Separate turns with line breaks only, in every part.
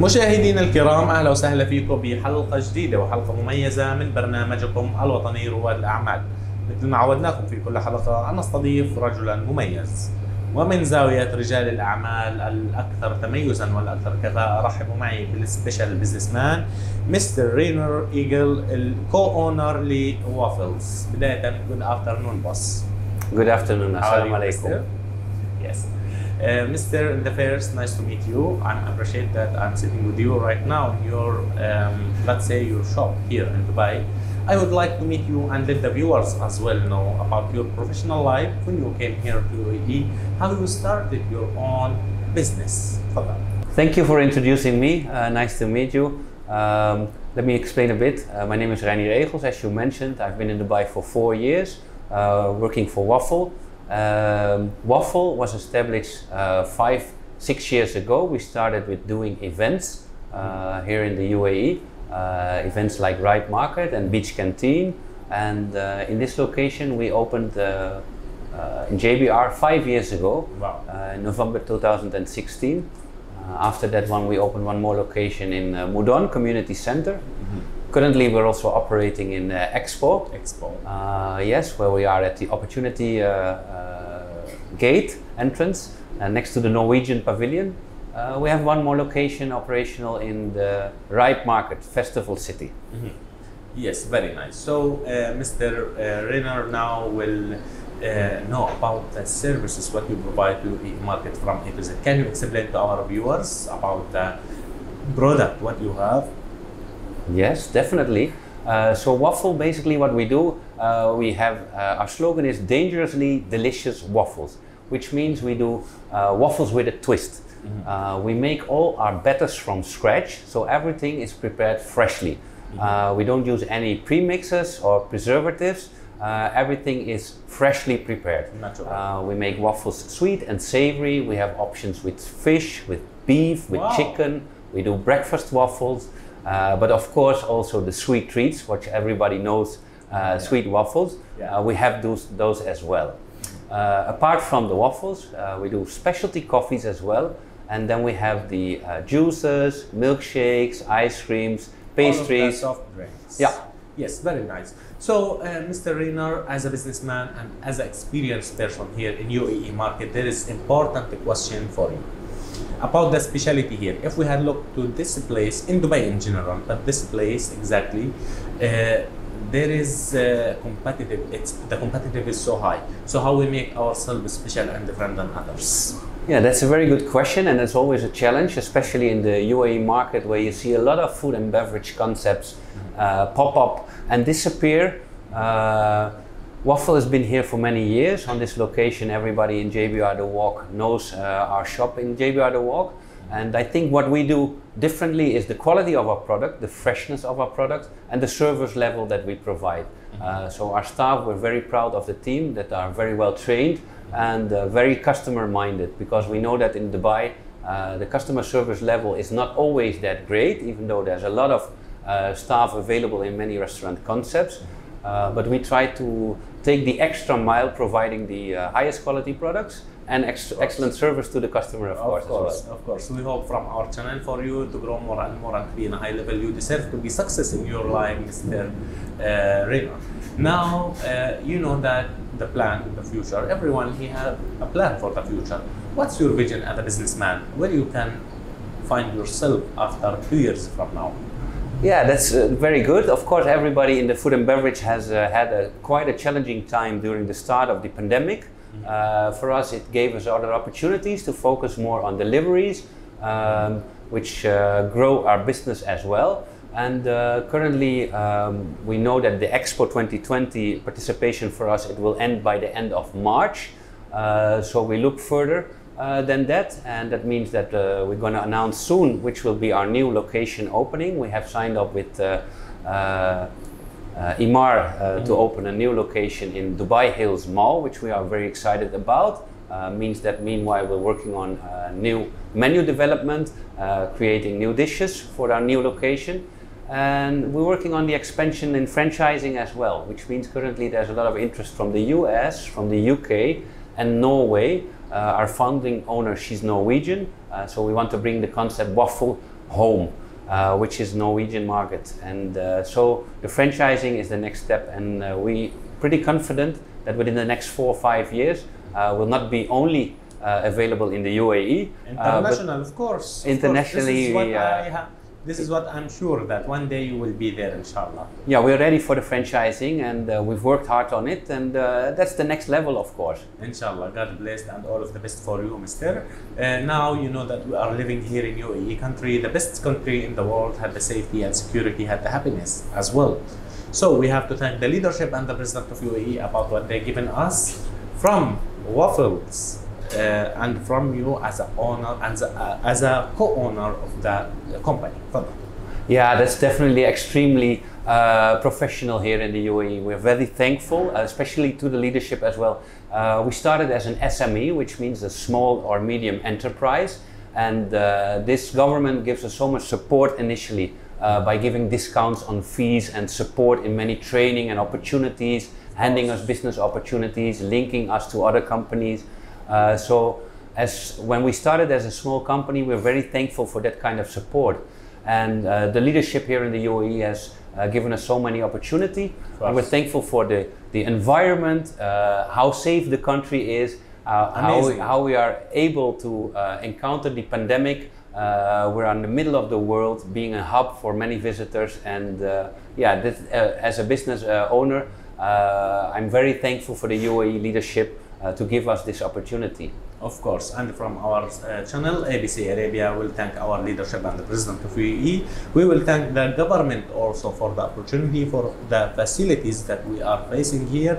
مشاهدينا الكرام أهلا وسهلا فيكم بحلقة جديدة وحلقة مميزة من برنامجكم الوطني رواد الأعمال. مثل ما عودناكم في كل حلقة ان نستضيف رجلا مميز ومن زاويه رجال الأعمال الأكثر تميزا والأكثر كفاءة رحبوا معي بالسبيشال بزنس مان مستر رينر إيجل الكو اونر لوافلز. بداية جود افترنون بوس. Are you,
Assalamu alaikum.
Mr.? Yes. Uh, Mr. first, nice to meet you. I appreciate that I'm sitting with you right now in your, um, let's say, your shop here in Dubai. I would like to meet you and let the viewers as well know about your professional life when you came here to UAE, how you started your own business.
Thank you for introducing me. Uh, nice to meet you. Um, let me explain a bit. Uh, my name is Reinier Egels. As you mentioned, I've been in Dubai for four years, uh, working for WOFL. Um, WOFL was established uh, five, six years ago. We started with doing events uh, here in the UAE, uh, events like Ripe Market and Beach Canteen. And uh, in this location, we opened uh, uh, in JBR five years ago,
Wow.
in November 2016. Uh, after that one, we opened one more location in Mudon Community Center. Currently, we're also operating in uh, Expo.
Expo.
Uh, yes, where we are at the Opportunity uh, Gate entrance uh, next to the Norwegian Pavilion. Uh, we have one more location operational in the Ripe Market Festival City.
Yes, very nice. So, uh, Mr. Renner now will uh, know about the services what you provide to the market from A to Z. Can you explain to our viewers about the product what you have?
Yes, definitely. Uh, so waffle, basically, what we do, uh, we have uh, our slogan is dangerously delicious waffles, which means we do uh, waffles with a twist. Uh, we make all our batters from scratch, so everything is prepared freshly. Uh, we don't use any premixes or preservatives. Uh, everything is freshly prepared. Uh, we make waffles sweet and savory. We have options with fish, with beef, with
Wow.
chicken. We do breakfast waffles, uh, but of course also the sweet treats, which everybody knows, uh, sweet waffles. Uh, we have those, those as well. Uh, apart from the waffles, uh, we do specialty coffees as well, and then we have the juices, milkshakes, ice creams, pastries.
soft drinks.
Yeah.
Yes, very nice. So, Mr. Renner, as a businessman and as an experienced person here in UAE market, there is important question for you about the specialty here. If we had looked to this place in Dubai in general, but this place exactly, uh, there is uh, competitive. It's the competitive is so high. So how we make ourselves special and different than others?
Yeah, that's a very good question, and it's always a challenge, especially in the UAE market where you see a lot of food and beverage concepts uh, pop up and disappear. Uh, WOFL has been here for many years on this location. Everybody in JBR The Walk knows uh, our shop in JBR The Walk. And I think what we do differently is the quality of our product, the freshness of our product, and the service level that we provide. Uh, so our staff, we're very proud of the team that are very well trained and uh, very customer minded because we know that in Dubai uh, the customer service level is not always that great, even though there's a lot of uh, staff available in many restaurant concepts. Uh, but we try to take the extra mile providing the uh, highest quality products and ex- excellent service to the customer, of, course,
Of course,
as well.
of course. We hope from our channel for you to grow more and more and to be in a high level. You deserve to be success in your life, Mr. Uh. Now, uh, you know that the plan in the future, everyone he have a plan for the future. What's your vision as a businessman? Where you can find yourself after two years from now?
Yeah, that's uh, very good. Of course, everybody in the food and beverage has uh, had a, quite a challenging time during the start of the pandemic. Uh, for us, it gave us other opportunities to focus more on deliveries, um, which uh, grow our business as well. And uh, currently, um, we know that the Expo 2020 participation for us it will end by the end of March. Uh, so we look further uh, than that, and that means that uh, we're going to announce soon which will be our new location opening. We have signed up with uh, Emaar uh, to open a new location in Dubai Hills Mall, which we are very excited about. Uh, means that meanwhile we're working on uh, new menu development, uh, creating new dishes for our new location, and we're working on the expansion in franchising as well, which means currently there's a lot of interest from the US, from the UK, and Norway. Uh, our founding owner, she's Norwegian, so we want to bring the concept waffle home, uh, which is Norwegian market. And uh, so the franchising is the next step, and uh, we pretty confident that within the next four or five years, uh, will not be only uh, available in the UAE,
International, of course. of
Internationally,
course. This is what I ha- this is what I'm sure that one day you will be there, inshallah.
yeah, we're ready for the franchising, and uh, we've worked hard on it, and uh, that's the next level, of course.
Inshallah, God bless and all of the best for you, Mister. Uh, now you know that we are living here in UAE country, the best country in the world, had the safety and security, had the happiness as well. So we have to thank the leadership and the president of UAE about what they've given us from Waffles. Uh, and from you as a owner and as a co-owner of the company.
Yeah, that's definitely extremely uh, professional here in the UAE. We're very thankful, uh, especially to the leadership as well. Uh, we started as an SME, which means a small or medium enterprise, and uh, this government gives us so much support initially uh, by giving discounts on fees and support in many training and opportunities, handing us business opportunities, linking us to other companies. Uh, so, as when we started as a small company, we're very thankful for that kind of support. And uh, the leadership here in the UAE has uh, given us so many opportunity. And we're thankful for the, the environment, uh, how safe the country is, uh, how, we, how we are able to uh, encounter the pandemic. Uh, we're in the middle of the world, being a hub for many visitors. And uh, yeah, this, uh, as a business uh, owner, uh, I'm very thankful for the UAE leadership uh, to give us this opportunity.
Of course, and from our uh, channel, ABC Arabia we will thank our leadership and the president of UAE. We will thank the government also for the opportunity, for the facilities that we are facing here.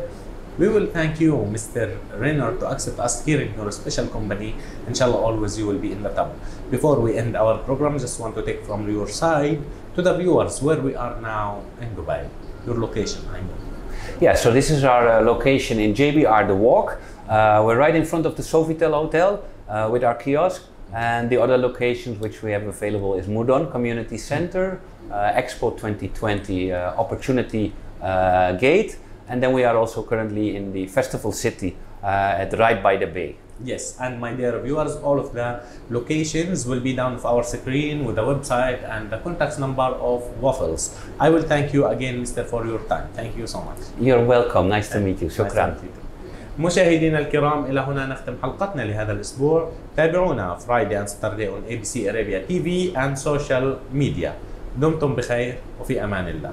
We will thank you, Mr. Renner, to accept us here in your special company. Inshallah, always you will be in the top. Before we end our program, just want to take from your side to the viewers where we are now in Dubai. Your location, I know.
Yeah, so this is our uh, location in JBR The Walk. Uh, we're right in front of the Sofitel Hotel uh, with our kiosk. And the other locations which we have available is Mudon Community Center, uh, Expo 2020 Opportunity Gate, and then we are also currently in the Festival City at right by the bay.
Yes, and my dear viewers, all of the locations will be down on our screen with the website and the contact number of Waffles. I will thank you again, Mr. for your time. Thank you so much.
You're welcome. Nice to meet you. Shukran.
Nice مشاهدينا الكرام إلى هنا نختم حلقتنا لهذا الأسبوع. تابعونا فرايدي اند ستاردي اون اي بي سي ارابيا تي في اند سوشيال ميديا دمتم بخير وفي أمان الله.